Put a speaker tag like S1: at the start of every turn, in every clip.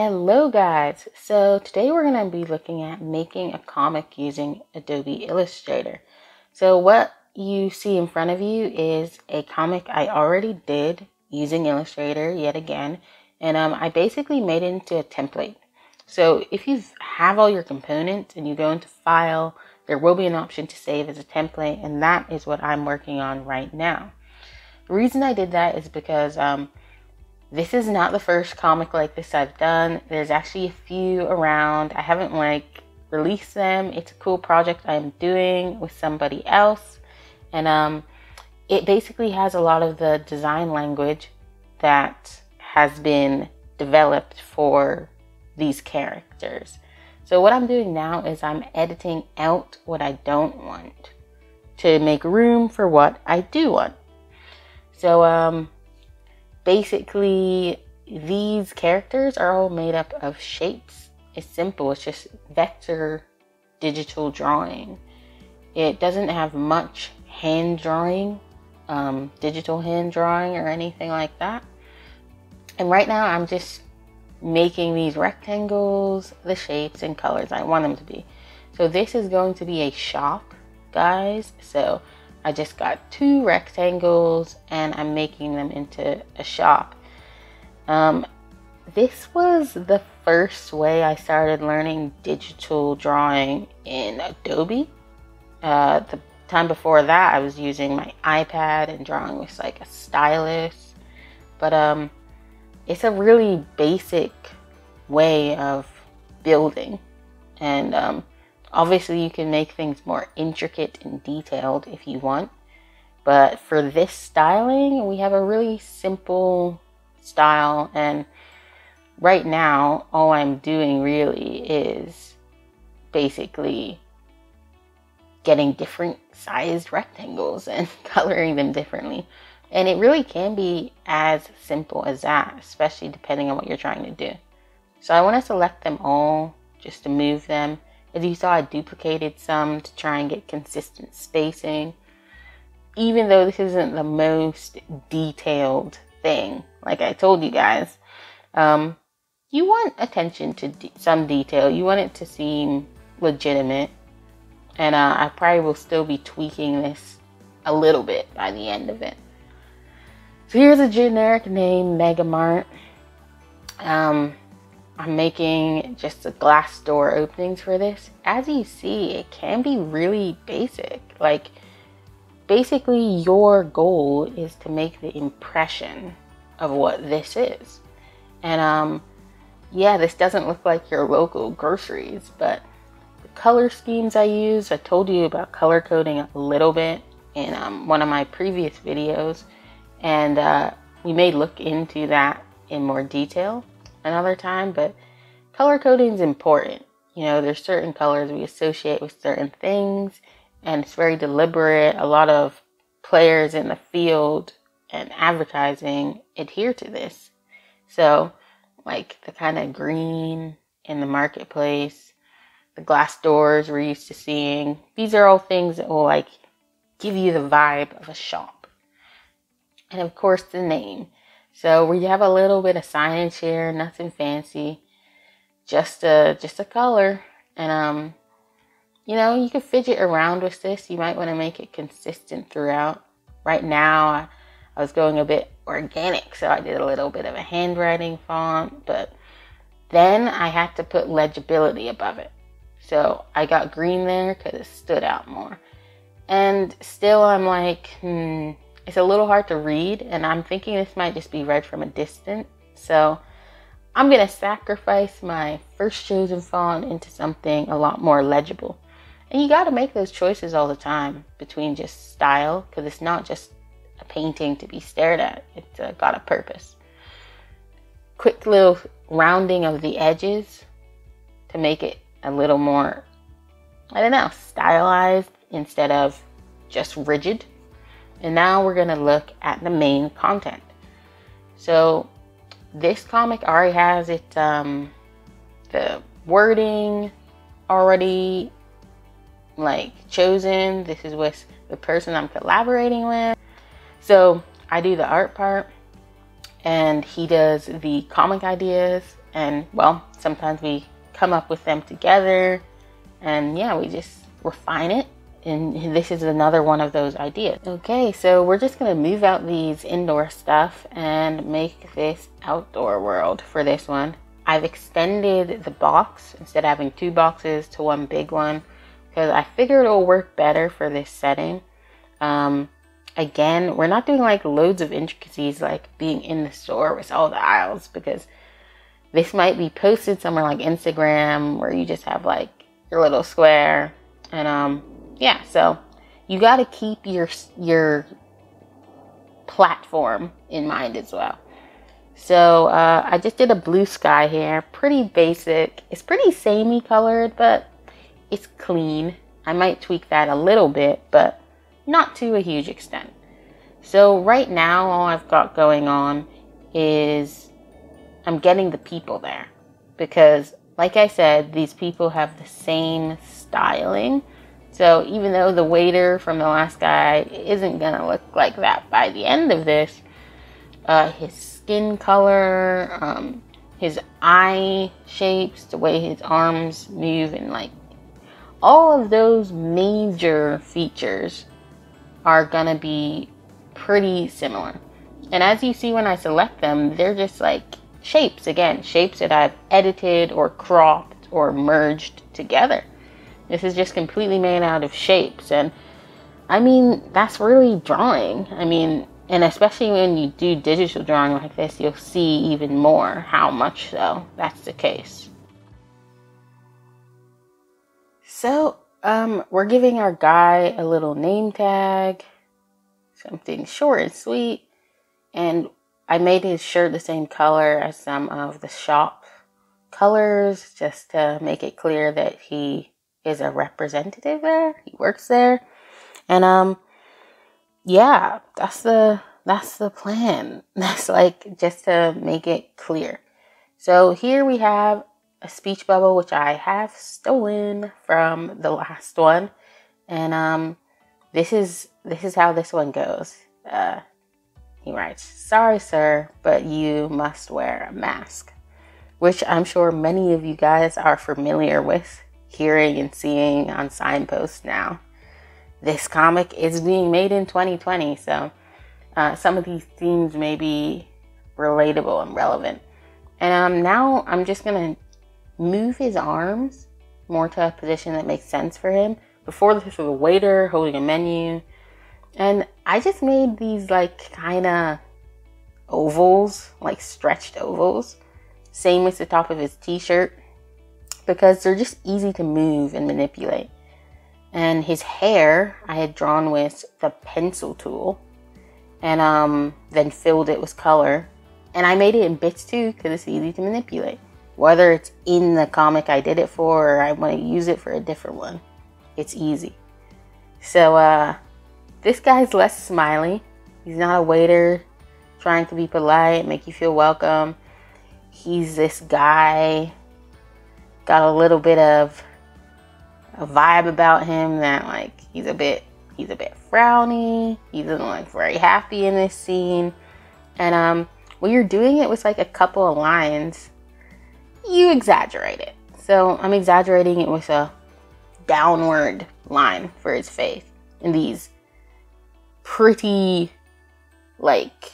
S1: Hello guys! So today we're going to be looking at making a comic using Adobe Illustrator. So what you see in front of you is a comic I already did using Illustrator yet again. And um, I basically made it into a template. So if you have all your components and you go into File, there will be an option to save as a template. And that is what I'm working on right now. The reason I did that is because um, this is not the first comic like this I've done. There's actually a few around. I haven't like released them. It's a cool project I'm doing with somebody else. And um, it basically has a lot of the design language that has been developed for these characters. So what I'm doing now is I'm editing out what I don't want to make room for what I do want. So um, basically these characters are all made up of shapes. It's simple. It's just vector digital drawing. It doesn't have much hand drawing, um, digital hand drawing or anything like that. And right now I'm just making these rectangles, the shapes and colors I want them to be. So this is going to be a shop, guys. So I just got two rectangles and I'm making them into a shop. Um, this was the first way I started learning digital drawing in Adobe. Uh, the time before that, I was using my iPad and drawing with like a stylus. But um, it's a really basic way of building. And um, Obviously, you can make things more intricate and detailed if you want. But for this styling, we have a really simple style. And right now, all I'm doing really is basically getting different sized rectangles and coloring them differently. And it really can be as simple as that, especially depending on what you're trying to do. So I want to select them all just to move them. As you saw, I duplicated some to try and get consistent spacing. Even though this isn't the most detailed thing, like I told you guys, um, you want attention to de- some detail. You want it to seem legitimate. And uh, I probably will still be tweaking this a little bit by the end of it. So here's a generic name, Megamart. Um, I'm making just the glass door openings for this. As you see, it can be really basic. Like, basically, your goal is to make the impression of what this is. And, um, yeah, this doesn't look like your local groceries, but the color schemes I use, I told you about color coding a little bit in um, one of my previous videos, and uh, we may look into that in more detail another time, but color coding is important. You know, there's certain colors we associate with certain things, and it's very deliberate. A lot of players in the field and advertising adhere to this. So, like the kind of green in the marketplace, the glass doors we're used to seeing, these are all things that will like give you the vibe of a shop. And of course, the name. So we have a little bit of signage here, nothing fancy, just a just a color. And um, you know, you can fidget around with this. You might want to make it consistent throughout. Right now, I, I was going a bit organic, so I did a little bit of a handwriting font, but then I had to put legibility above it. So I got green there because it stood out more. And still, I'm like, hmm, it's a little hard to read, and I'm thinking this might just be read from a distance. So I'm going to sacrifice my first chosen font into something a lot more legible. And you got to make those choices all the time between just style, because it's not just a painting to be stared at, it's uh, got a purpose. Quick little rounding of the edges to make it a little more, I don't know, stylized instead of just rigid. And now we're going to look at the main content. So this comic already has it, um, the wording already like chosen. This is with the person I'm collaborating with. So I do the art part and he does the comic ideas And well, sometimes we come up with them together and yeah, we just refine it. And this is another one of those ideas. Okay, so we're just gonna move out these indoor stuff and make this outdoor world for this one. I've extended the box instead of having two boxes to one big one because I figured it'll work better for this setting. Um, again, we're not doing like loads of intricacies like being in the store with all the aisles because this might be posted somewhere like Instagram where you just have like your little square and um yeah, so you got to keep your your platform in mind as well. So uh, I just did a blue sky here, pretty basic. It's pretty samey colored, but it's clean. I might tweak that a little bit, but not to a huge extent. So right now, all I've got going on is I'm getting the people there because, like I said, these people have the same styling. So even though the waiter from the last guy isn't gonna look like that by the end of this, uh, his skin color, um, his eye shapes, the way his arms move, and like all of those major features are gonna be pretty similar. And as you see when I select them, they're just like shapes again, shapes that I've edited or cropped or merged together. This is just completely made out of shapes. And I mean, that's really drawing. I mean, and especially when you do digital drawing like this, you'll see even more how much so that's the case. So, um, we're giving our guy a little name tag, something short and sweet, and I made his shirt the same color as some of the shop colors just to make it clear that he is a representative there, he works there. And um yeah, that's the that's the plan. That's like just to make it clear. So here we have a speech bubble which I have stolen from the last one, and um, this is this is how this one goes. Uh, he writes, "Sorry, sir, but you must wear a mask," which I'm sure many of you guys are familiar with, hearing and seeing on signposts now this comic is being made in 2020, so uh, some of these themes may be relatable and relevant. And um, now I'm just gonna move his arms more to a position that makes sense for him. Before this was a waiter holding a menu, and I just made these like kind of ovals, like stretched ovals. Same with the top of his t-shirt because they're just easy to move and manipulate. And his hair I had drawn with the pencil tool and um, then filled it with color. And I made it in bits too because it's easy to manipulate. Whether it's in the comic I did it for or I want to use it for a different one, it's easy. So uh, this guy's less smiley. He's not a waiter trying to be polite, make you feel welcome. He's this guy, got a little bit of a vibe about him that like he's a bit he's a bit frowny. He doesn't look very happy in this scene. And um when you're doing it with like a couple of lines, you exaggerate it. So I'm exaggerating it with a downward line for his face in these pretty like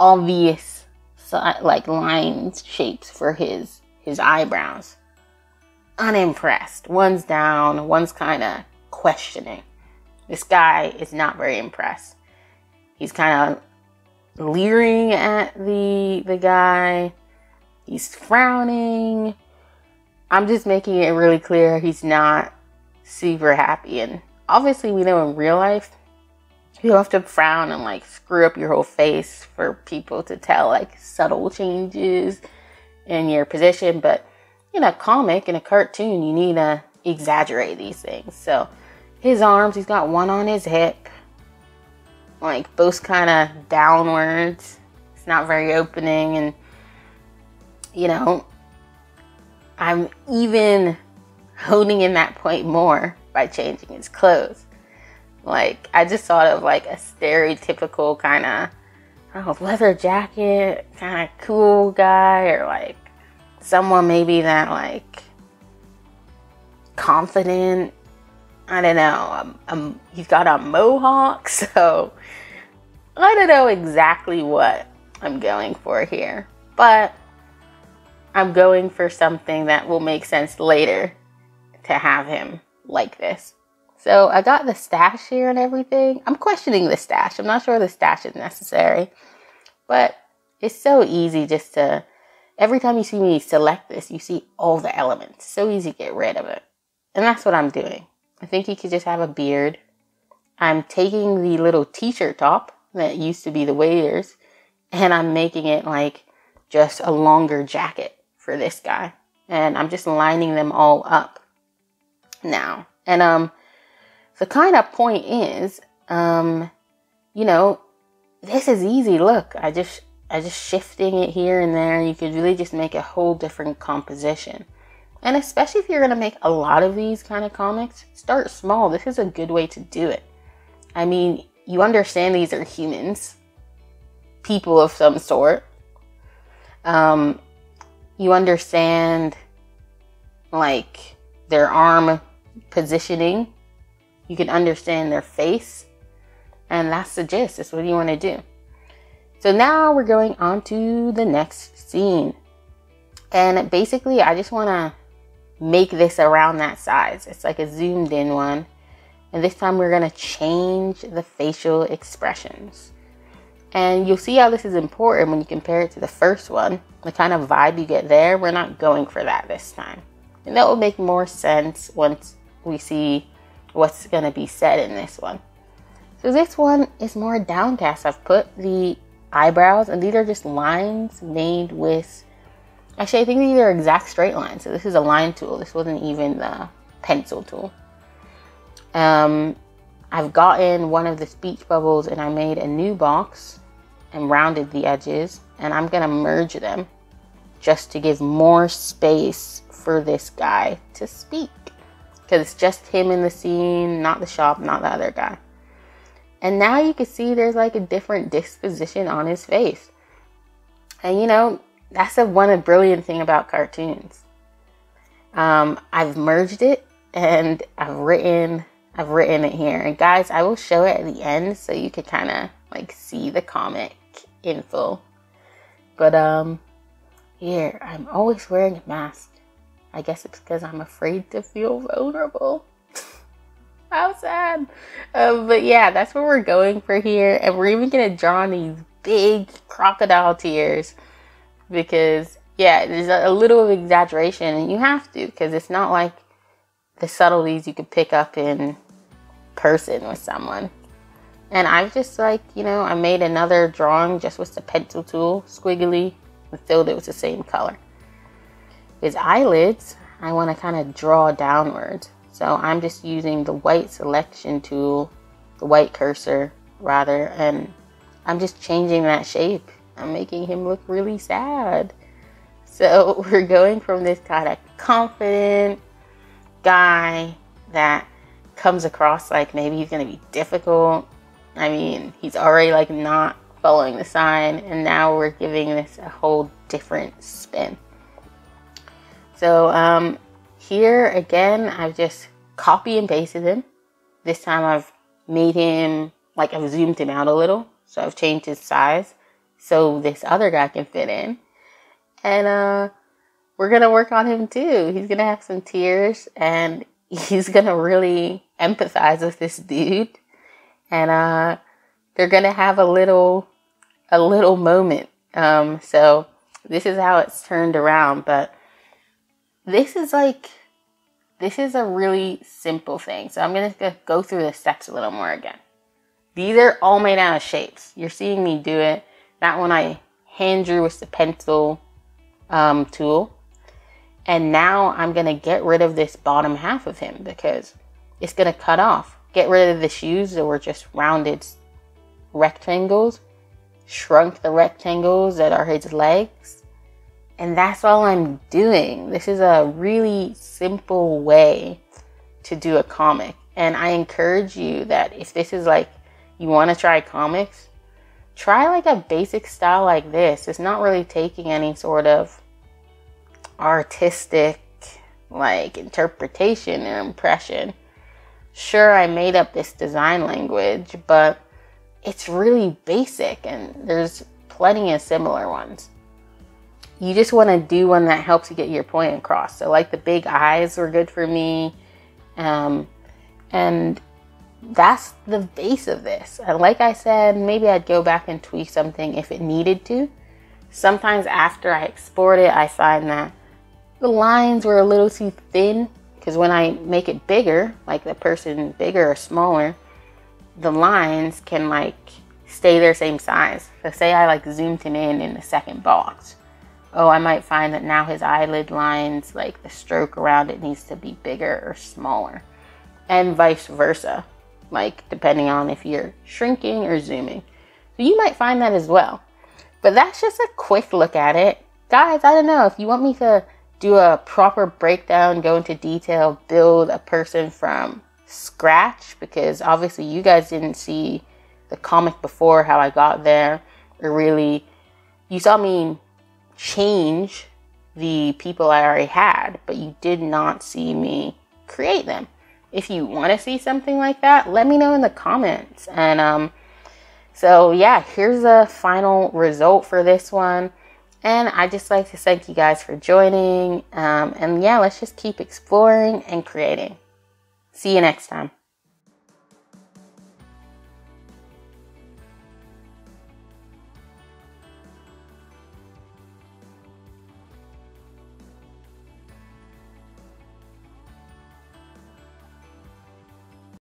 S1: obvious like lines shapes for his his eyebrows unimpressed. One's down, one's kind of questioning. This guy is not very impressed. He's kind of leering at the the guy. He's frowning. I'm just making it really clear he's not super happy. And obviously, we know in real life, you have to frown and like screw up your whole face for people to tell like subtle changes in your position. But in a comic, in a cartoon, you need to exaggerate these things. So his arms, he's got one on his hip, like both kind of downwards. It's not very opening, and you know, I'm even honing in that point more by changing his clothes. Like I just thought of like a stereotypical kind of know, leather jacket, kind of cool guy, or like someone maybe that like confident. I don't know. Um, he's got a mohawk, so I don't know exactly what I'm going for here, but I'm going for something that will make sense later to have him like this. So I got the stash here and everything. I'm questioning the stash. I'm not sure the stash is necessary, but it's so easy just to, every time you see me select this, you see all the elements. So easy to get rid of it. And that's what I'm doing. I think he could just have a beard. I'm taking the little t-shirt top that used to be the waiters and I'm making it like just a longer jacket for this guy. And I'm just lining them all up now. And um the kind of point is, um, you know, this is easy. Look, I just I just shifting it here and there. You could really just make a whole different composition. And especially if you're gonna make a lot of these kind of comics, start small. This is a good way to do it. I mean, you understand these are humans, people of some sort. Um, you understand like their arm positioning. You can understand their face. And that's the gist. That's what you want to do. So now we're going on to the next scene. And basically, I just want to make this around that size. It's like a zoomed in one. And this time we're going to change the facial expressions. And you'll see how this is important when you compare it to the first one. The kind of vibe you get there, we're not going for that this time. And that will make more sense once we see what's going to be said in this one. So this one is more downcast. I've put the eyebrows, and these are just lines made with. Actually, I think these are exact straight lines. So this is a line tool. This wasn't even the pencil tool. Um, I've gotten one of the speech bubbles and I made a new box and rounded the edges and I'm gonna merge them just to give more space for this guy to speak because it's just him in the scene, not the shop, not the other guy. And now you can see there's like a different disposition on his face. And you know, that's a one brilliant thing about cartoons. Um, I've merged it and I've written I've written it here. And guys, I will show it at the end so you can kind of like see the comic info. But um here, I'm always wearing a mask. I guess it's because I'm afraid to feel vulnerable. How sad. Um, but yeah, that's where we're going for here. And we're even going to draw on these big crocodile tears because, yeah, there's a, little of exaggeration and you have to because it's not like the subtleties you could pick up in person with someone. And I've just like, you know, I made another drawing just with the pencil tool, squiggly, and filled it with the same color. His eyelids, I want to kind of draw downwards. So I'm just using the white selection tool, the white cursor rather, and I'm just changing that shape. I'm making him look really sad. So we're going from this kind of confident guy that comes across like maybe he's going to be difficult. I mean, he's already like not following the sign, and now we're giving this a whole different spin. So um, here again, I've just copy and pasted him. This time I've made him, like I've zoomed him out a little. So I've changed his size so this other guy can fit in. And uh, we're going to work on him too. He's going to have some tears and he's going to really empathize with this dude. And uh, they're going to have a little, a little moment. Um, so this is how it's turned around. But this is like, this is a really simple thing. So I'm going to go through the steps a little more again. These are all made out of shapes. You're seeing me do it. That one I hand drew with the pencil um, tool. And now I'm going to get rid of this bottom half of him because it's going to cut off. Get rid of the shoes that were just rounded rectangles. Shrunk the rectangles that are his legs. And that's all I'm doing. This is a really simple way to do a comic. And I encourage you that if this is like you want to try comics, try like a basic style like this. It's not really taking any sort of artistic like interpretation or impression. Sure, I made up this design language, but it's really basic and there's plenty of similar ones. You just want to do one that helps you get your point across. So, like the big eyes were good for me. Um, and that's the base of this. And like I said, maybe I'd go back and tweak something if it needed to. Sometimes after I export it, I find that the lines were a little too thin because when I make it bigger, like the person bigger or smaller, the lines can like stay their same size. So say I like zoomed him in in the second box. Oh, I might find that now his eyelid lines, like the stroke around it needs to be bigger or smaller. And vice versa, like depending on if you're shrinking or zooming. So you might find that as well. But that's just a quick look at it. Guys, I don't know if you want me to do a proper breakdown, go into detail, build a person from scratch because obviously you guys didn't see the comic before how I got there or really you saw me change the people I already had, but you did not see me create them. If you want to see something like that, let me know in the comments. And um so yeah, here's the final result for this one. And I just like to thank you guys for joining. Um, and yeah, let's just keep exploring and creating. See you next time.